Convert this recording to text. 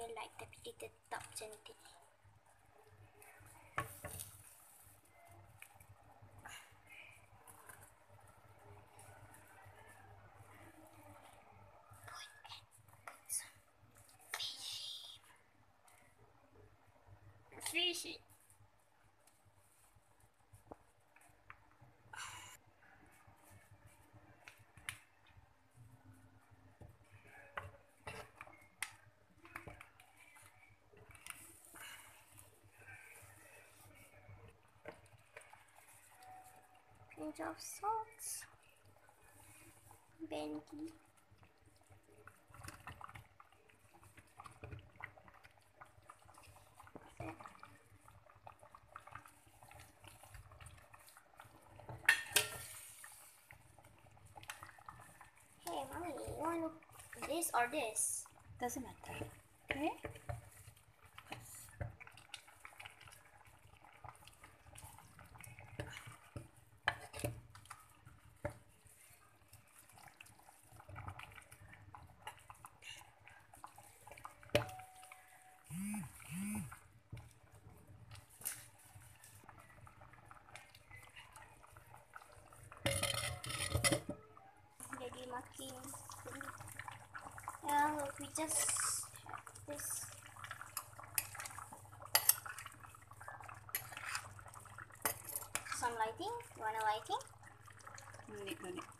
punya light tapi dia tetap cantik. Fishy. Pinch of salt. Bendy. Hey, mommy, you want this or this? Doesn't matter. Okay? Makin Yeah, look, we just have this. Some lighting? You want a lighting? No no need.